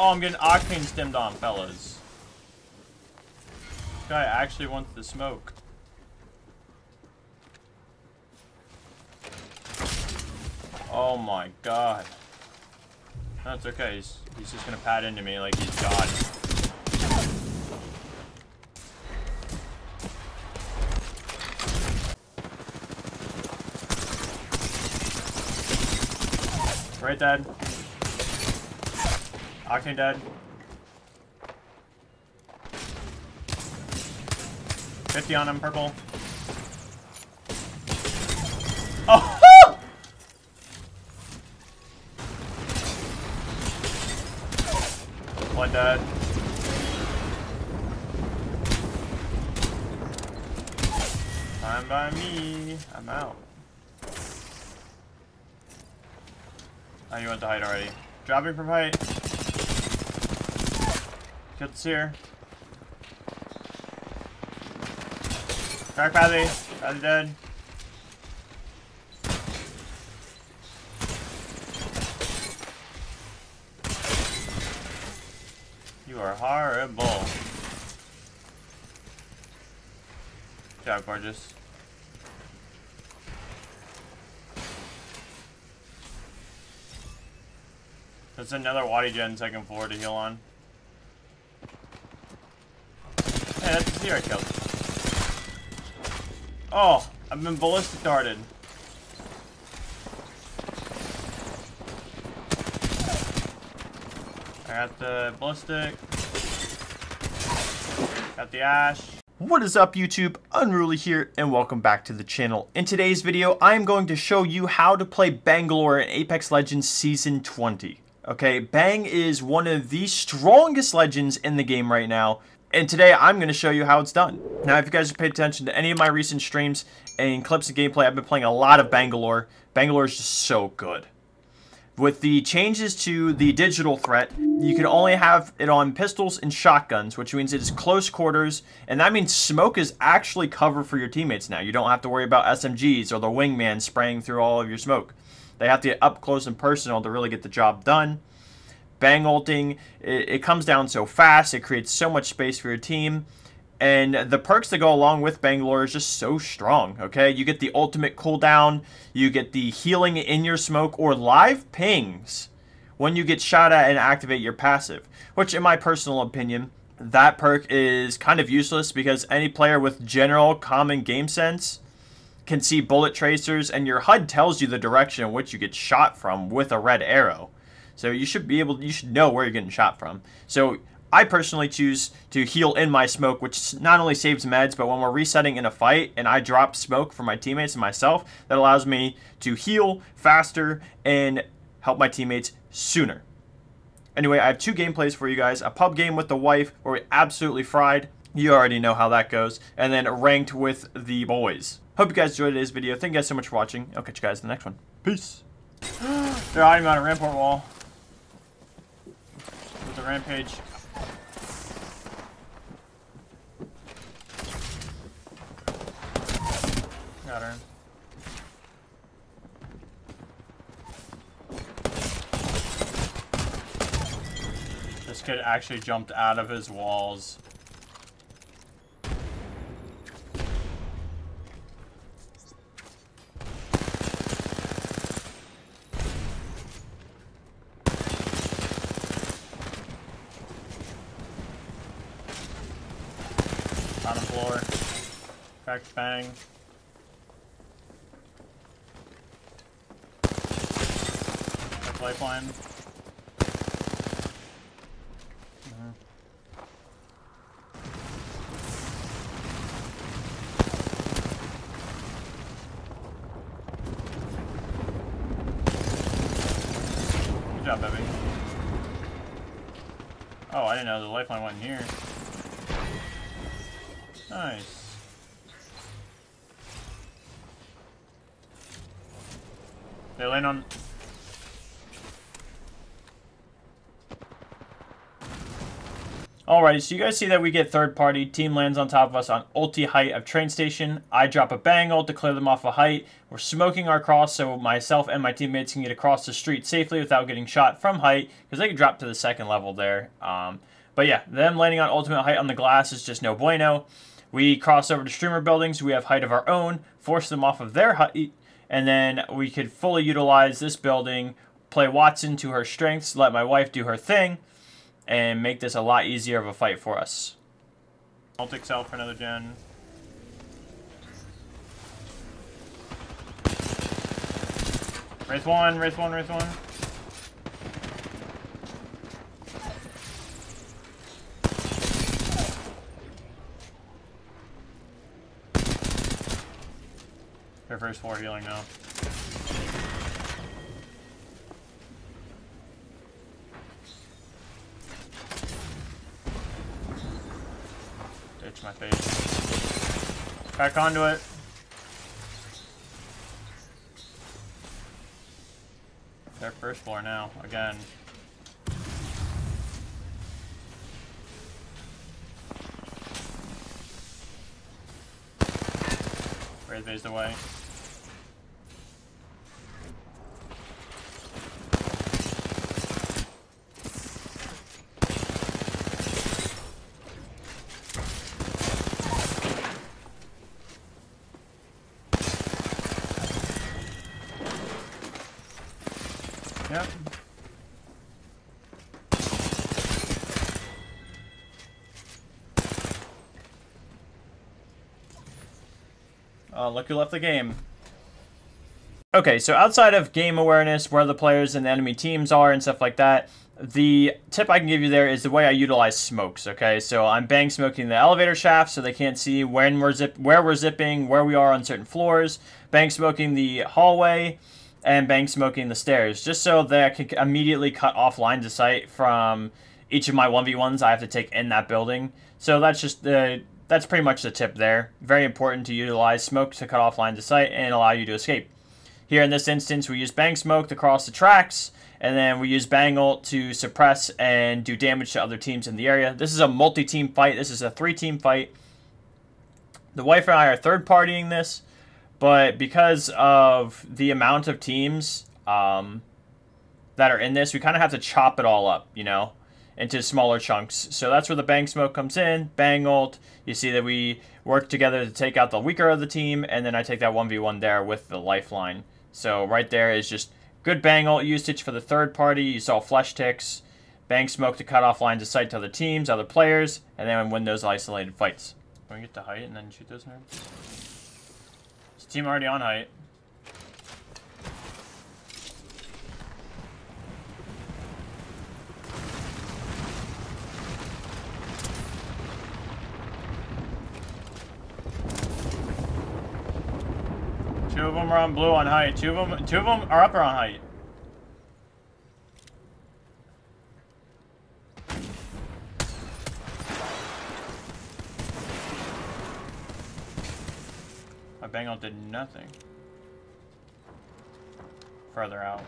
Oh, I'm getting octane stemmed on, fellas. This guy actually wants to smoke. Oh my god. That's okay. He's, he's just gonna pat into me like he's God. Right, Dad. Octane dead. 50 on him, purple. Oh! One dead. Fine by me. I'm out. Oh, you went to height already. Dropping from height. The seer. Crack Pathy. Pathy dead. You are horrible. Good job, gorgeous. There's another Wadi Gen second floor to heal on. Hey, that's the zero kill. Oh, I've been ballistic darted. I got the ballistic. Got the ash. What is up YouTube? Unruly here and welcome back to the channel. In today's video, I am going to show you how to play Bangalore in Apex Legends Season 20. Okay, Bang is one of the strongest legends in the game right now, and today I'm going to show you how it's done. Now, if you guys have paid attention to any of my recent streams and clips of gameplay, I've been playing a lot of Bangalore. Bangalore is just so good. With the changes to the digital threat, you can only have it on pistols and shotguns, which means it is close quarters, and that means smoke is actually cover for your teammates now. You don't have to worry about SMGs or the wingman spraying through all of your smoke. They have to get up close and personal to really get the job done. Bang ulting, it, it comes down so fast, it creates so much space for your team. And the perks that go along with Bangalore is just so strong, okay? You get the ultimate cooldown, you get the healing in your smoke, or live pings when you get shot at and activate your passive. Which, in my personal opinion, that perk is kind of useless because any player with general common game sense can see bullet tracers, and your HUD tells you the direction in which you get shot from with a red arrow. So you should be able, you should know where you're getting shot from. So I personally choose to heal in my smoke, which not only saves meds, but when we're resetting in a fight and I drop smoke for my teammates and myself, that allows me to heal faster and help my teammates sooner. Anyway, I have two gameplays for you guys. A pub game with the wife where we absolutely fried. You already know how that goes. And then ranked with the boys. Hope you guys enjoyed today's video. Thank you guys so much for watching. I'll catch you guys in the next one. Peace. They're hiding behind a rampart wall. The rampage. Got her. This kid actually jumped out of his walls. Bottom floor. Cracked bang. Cracked lifeline. Mhm. Good job, baby. Oh, I didn't know the lifeline in here. Nice. They land on. Alright, so you guys see that we get third party. Team lands on top of us on ulti height of train station. I drop a bang ult to clear them off a height. We're smoking our cross so myself and my teammates can get across the street safely without getting shot from height because they can drop to the second level there. Um, but yeah, them landing on ultimate height on the glass is just no bueno. We cross over to streamer buildings. We have height of our own, force them off of their height, and then we could fully utilize this building, play Wattson to her strengths, let my wife do her thing, and make this a lot easier of a fight for us. Ult excel for another gen. Wraith one, Wraith one, Wraith one. First floor healing now. Ditch my face. Back onto it. Their first floor now, again. Wraith phased away. Uh, look who left the game. Okay, so outside of game awareness, where the players and the enemy teams are and stuff like that, the tip I can give you there is the way I utilize smokes, okay? So I'm bang smoking the elevator shaft so they can't see when we're zip where we're zipping, where we are on certain floors, bang smoking the hallway, and bang smoking the stairs, just so that I can immediately cut off lines of sight from each of my 1v1s I have to take in that building. So that's just the that's pretty much the tip there. Very important to utilize smoke to cut off lines of sight and allow you to escape. Here in this instance, we use bang smoke to cross the tracks, and then we use bang ult to suppress and do damage to other teams in the area. This is a multi-team fight. This is a three-team fight. The wife and I are third partying this, but because of the amount of teams um, that are in this, we kind of have to chop it all up, you know, into smaller chunks. So that's where the bang smoke comes in, bang ult. You see that we work together to take out the weaker of the team, and then I take that 1v1 there with the lifeline. So right there is just good bang ult usage for the third party. You saw flesh ticks, bang smoke to cut off lines of sight to other teams, other players, and then win those isolated fights. Can we get to height and then shoot those nerds? Is the team already on height? Two of them are on blue on height. Two of them, two of them are up or on height. My bangle did nothing. Further out.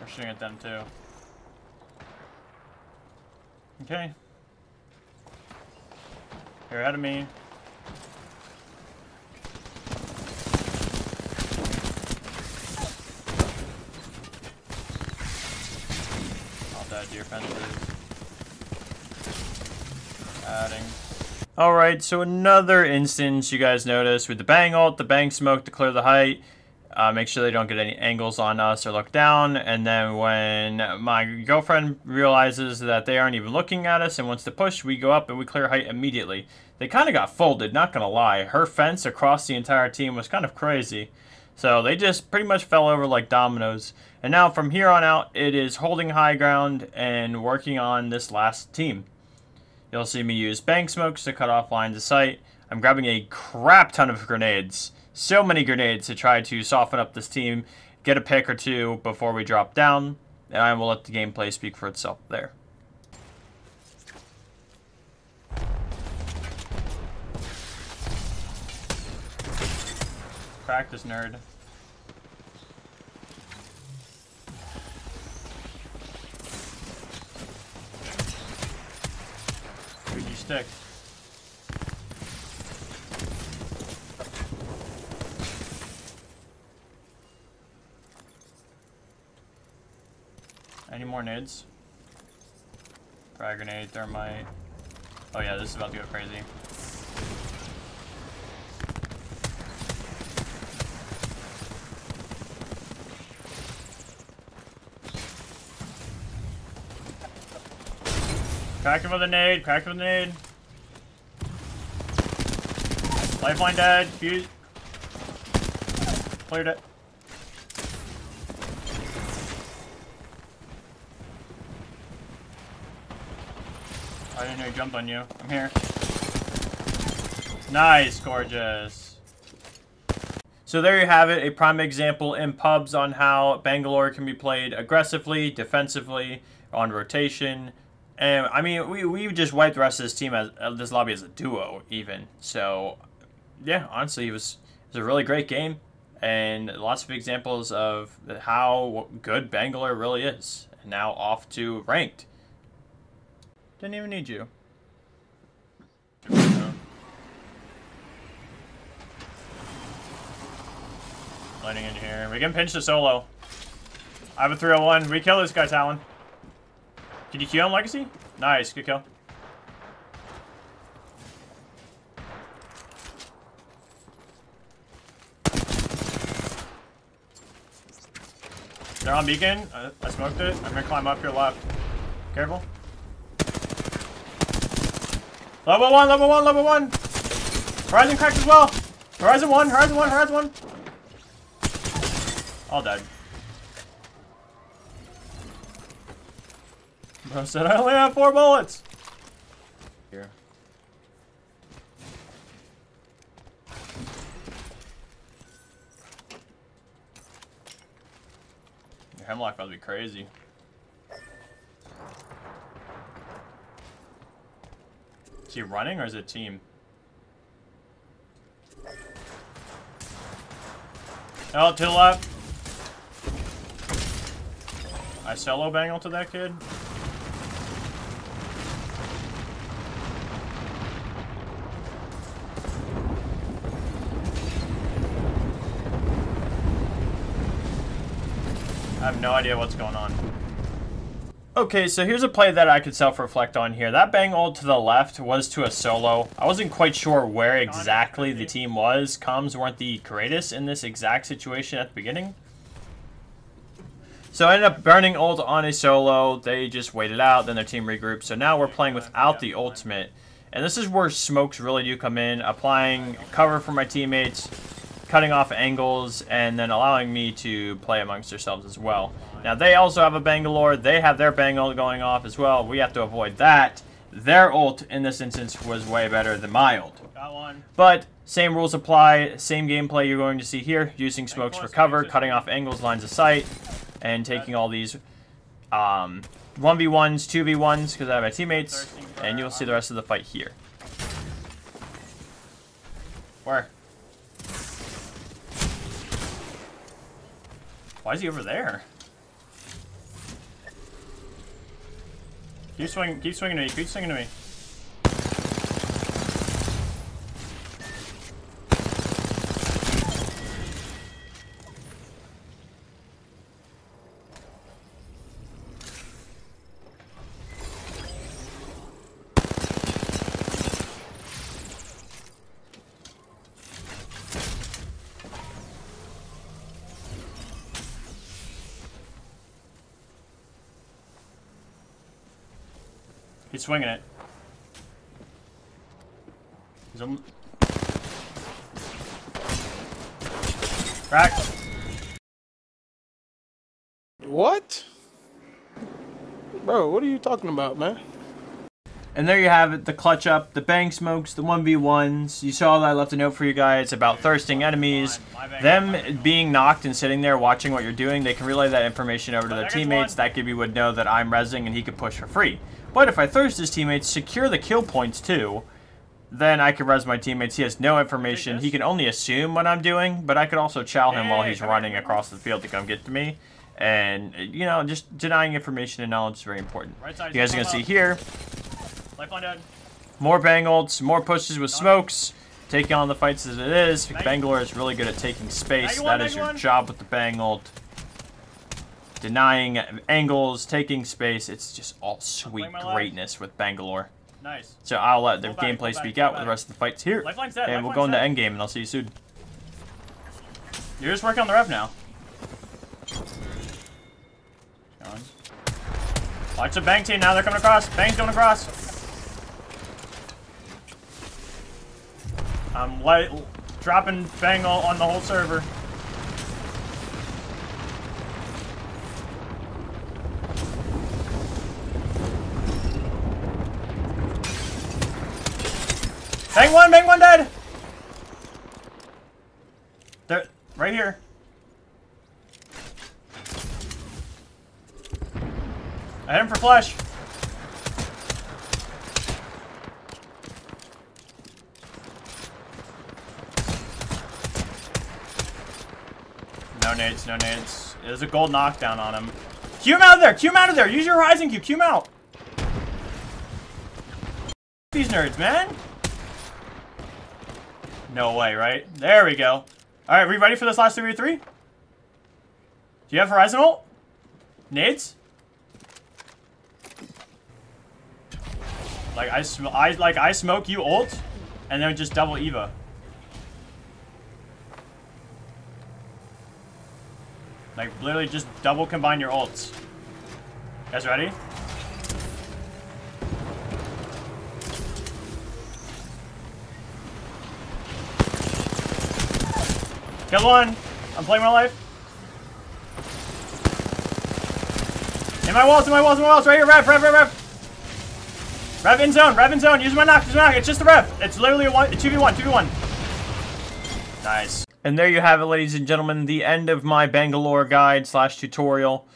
We're shooting at them too. Okay. You're ahead of me. All dead to your fences. Adding. Alright, so another instance you guys notice with the bang ult, the bang smoke to clear the height. Uh, make sure they don't get any angles on us or look down. And then when my girlfriend realizes that they aren't even looking at us and wants to push, we go up and we clear height immediately. They kind of got folded, not going to lie. Her fence across the entire team was kind of crazy. So they just pretty much fell over like dominoes. And now from here on out, it is holding high ground and working on this last team. You'll see me use bang smokes to cut off lines of sight. I'm grabbing a crap ton of grenades. So many grenades to try to soften up this team, get a pick or two before we drop down, and I will let the gameplay speak for itself there. Practice nerd. Stick. Any more nades? Frag grenade, thermite. Oh yeah, this is about to go crazy. Crack him with a nade, crack him with a nade. Lifeline dead, fuse. Cleared it. I didn't know he jumped on you. I'm here. Nice, gorgeous. So there you have it, a prime example in pubs on how Bangalore can be played aggressively, defensively, on rotation. And I mean, we, we just wiped the rest of this team as uh, this lobby as a duo, even. So, yeah, honestly, it was it was a really great game, and lots of examples of how good Bangalore really is. And now off to ranked. Didn't even need you. Lighting in here. We can pinch the solo. I have a 301. We kill this guy, Talon. Did you kill him, Legacy? Nice, good kill. They're on beacon. I, I smoked it. I'm gonna climb up your left. Careful. Level one, level one, level one. Horizon cracked as well. Horizon one, Horizon one, Horizon one. All dead. Bro said I only have four bullets. Here. Your Hemlok about to be crazy. Is he running or is it team? Oh, to the left. I solo bangle to that kid. Have no idea what's going on. Okay, so here's a play that I could self-reflect on here. That bang ult to the left was to a solo. I wasn't quite sure where exactly the team was. Comms weren't the greatest in this exact situation at the beginning. So I ended up burning ult on a solo. They just waited out, then their team regrouped. So now we're playing without the ultimate. And this is where smokes really do come in. Applying cover for my teammates, cutting off angles, and then allowing me to play amongst ourselves as well. Now, they also have a Bangalore. They have their Bangle going off as well. We have to avoid that. Their ult, in this instance, was way better than my ult. Got one. But, same rules apply. Same gameplay you're going to see here. Using smokes for cover, cutting off angles, lines of sight, and taking all these um, 1v1s, 2v1s, because I have my teammates. And you'll see the rest of the fight here. Where? Why is he over there? Keep swinging, keep swinging to me, keep swinging to me. He's swinging it. He's on... Crack. What? Bro, what are you talking about, man? And there you have it, the clutch up, the bang smokes, the 1v1s. You saw that I left a note for you guys about thirsting enemies. Them being knocked and sitting there watching what you're doing, they can relay that information over to their teammates. That Gibby would know that I'm resing and he could push for free. But if I thirst his teammates, secure the kill points too, then I could res my teammates. He has no information. He can only assume what I'm doing, but I could also chow him while he's running across the field to come get to me. And, you know, just denying information and knowledge is very important. You guys are going to see here. More bang ults, more pushes with smokes, taking on the fights as it is. Bangalore is really good at taking space. Bang one, That is your one. job with the bang ult. Denying angles, taking space. It's just all sweet my life. greatness with Bangalore. Nice. So I'll let the gameplay back, speak pull out with the rest of the fights here. Lifeline's dead, And we'll go lifeline's into dead. endgame and I'll see you soon. You're just working on the rev now. Watch the bang team now. They're coming across. Bang's going across. I'm light, dropping bang on the whole server. Bang one, bang one dead. They're right here. I hit him for flash. No nades, no nades. There's a gold knockdown on him. Q him out of there! Q him out of there! Use your Horizon Q! Q him out! These nerds, man! No way, right? There we go. Alright, we ready for this last 3v3? Do you have Horizon ult? Nades? Like I, I like I smoke you ult, and then just double Eva. Like literally just double combine your ults. You guys ready? Kill one. I'm playing my life. In my walls, in my walls, in my walls, right here, rev, rev, rev, rev. Rev in zone, rev in zone, use my knock, use my knock, it's just a rev. It's literally a one, 2v1, 2v1. Nice. And there you have it, ladies and gentlemen, the end of my Bangalore guide slash tutorial.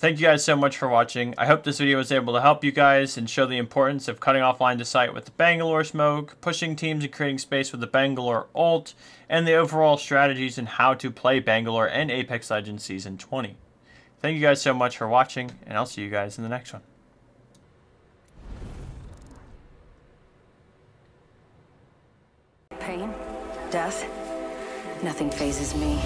Thank you guys so much for watching. I hope this video was able to help you guys and show the importance of cutting off line to sight with the Bangalore smoke, pushing teams and creating space with the Bangalore ult, and the overall strategies and how to play Bangalore and Apex Legends Season 20. Thank you guys so much for watching, and I'll see you guys in the next one. Pain, death, nothing phases me.